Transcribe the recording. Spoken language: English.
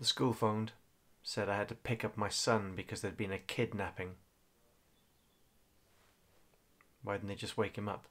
The school phoned, said I had to pick up my son because there'd been a kidnapping. Why didn't they just wake him up?